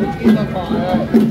我滴个妈诶